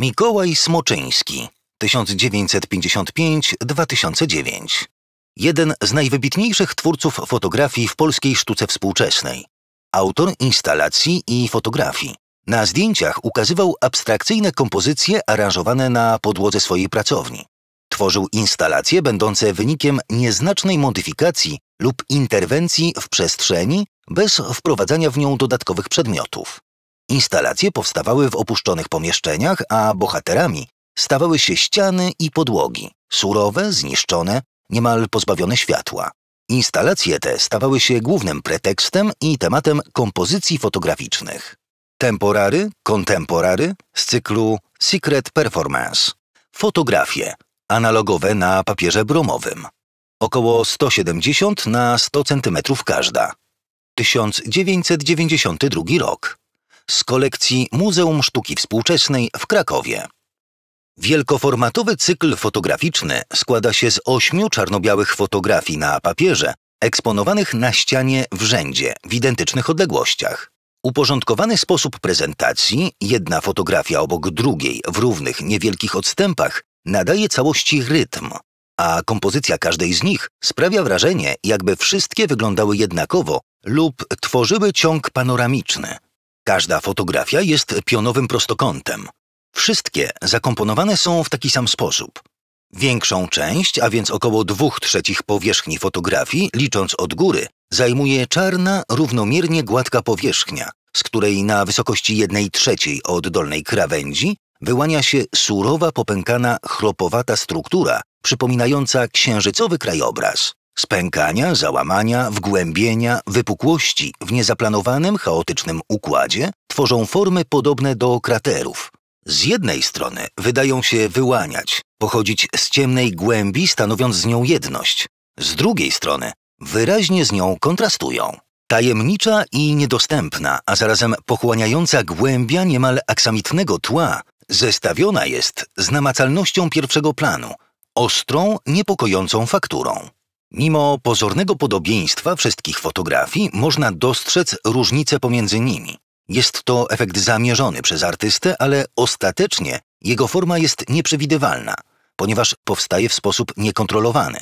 Mikołaj Smoczyński 1955-2009 Jeden z najwybitniejszych twórców fotografii w polskiej sztuce współczesnej. Autor instalacji i fotografii. Na zdjęciach ukazywał abstrakcyjne kompozycje aranżowane na podłodze swojej pracowni. Tworzył instalacje będące wynikiem nieznacznej modyfikacji lub interwencji w przestrzeni bez wprowadzania w nią dodatkowych przedmiotów. Instalacje powstawały w opuszczonych pomieszczeniach, a bohaterami stawały się ściany i podłogi, surowe, zniszczone, niemal pozbawione światła. Instalacje te stawały się głównym pretekstem i tematem kompozycji fotograficznych. Temporary, kontemporary z cyklu Secret Performance. Fotografie analogowe na papierze bromowym. Około 170 na 100 cm każda. 1992 rok. Z kolekcji Muzeum Sztuki Współczesnej w Krakowie. Wielkoformatowy cykl fotograficzny składa się z ośmiu czarno-białych fotografii na papierze, eksponowanych na ścianie w rzędzie, w identycznych odległościach. Uporządkowany sposób prezentacji, jedna fotografia obok drugiej w równych, niewielkich odstępach, nadaje całości rytm, a kompozycja każdej z nich sprawia wrażenie, jakby wszystkie wyglądały jednakowo lub tworzyły ciąg panoramiczny. Każda fotografia jest pionowym prostokątem. Wszystkie zakomponowane są w taki sam sposób. Większą część, a więc około dwóch trzecich powierzchni fotografii, licząc od góry, zajmuje czarna, równomiernie gładka powierzchnia, z której na wysokości jednej trzeciej od dolnej krawędzi wyłania się surowa, popękana, chropowata struktura, przypominająca księżycowy krajobraz. Spękania, załamania, wgłębienia, wypukłości w niezaplanowanym, chaotycznym układzie tworzą formy podobne do kraterów. Z jednej strony wydają się wyłaniać, pochodzić z ciemnej głębi, stanowiąc z nią jedność. Z drugiej strony wyraźnie z nią kontrastują. Tajemnicza i niedostępna, a zarazem pochłaniająca głębia niemal aksamitnego tła zestawiona jest z namacalnością pierwszego planu, ostrą, niepokojącą fakturą. Mimo pozornego podobieństwa wszystkich fotografii można dostrzec różnice pomiędzy nimi. Jest to efekt zamierzony przez artystę, ale ostatecznie jego forma jest nieprzewidywalna, ponieważ powstaje w sposób niekontrolowany.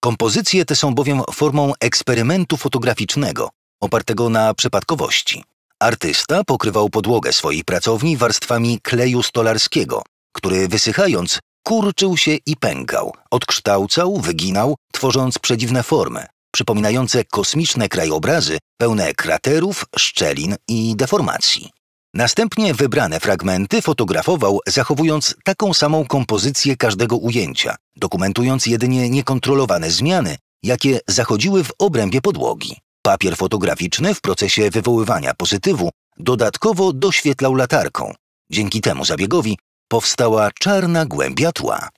Kompozycje te są bowiem formą eksperymentu fotograficznego, opartego na przypadkowości. Artysta pokrywał podłogę swojej pracowni warstwami kleju stolarskiego, który wysychając kurczył się i pękał, odkształcał, wyginał, tworząc przedziwne formy, przypominające kosmiczne krajobrazy pełne kraterów, szczelin i deformacji. Następnie wybrane fragmenty fotografował, zachowując taką samą kompozycję każdego ujęcia, dokumentując jedynie niekontrolowane zmiany, jakie zachodziły w obrębie podłogi. Papier fotograficzny w procesie wywoływania pozytywu dodatkowo doświetlał latarką. Dzięki temu zabiegowi powstała czarna głębia tła.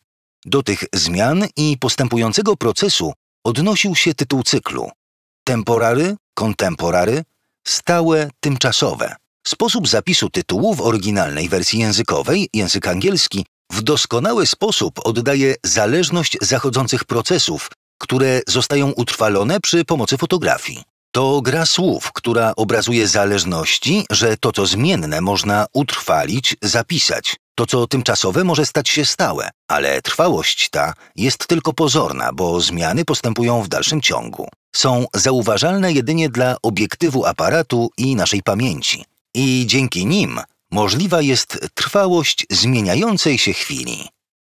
Do tych zmian i postępującego procesu odnosił się tytuł cyklu temporary, kontemporary, stałe, tymczasowe. Sposób zapisu tytułu w oryginalnej wersji językowej, język angielski, w doskonały sposób oddaje zależność zachodzących procesów, które zostają utrwalone przy pomocy fotografii. To gra słów, która obrazuje zależności, że to, co zmienne, można utrwalić, zapisać. To, co tymczasowe, może stać się stałe, ale trwałość ta jest tylko pozorna, bo zmiany postępują w dalszym ciągu. Są zauważalne jedynie dla obiektywu aparatu i naszej pamięci. I dzięki nim możliwa jest trwałość zmieniającej się chwili.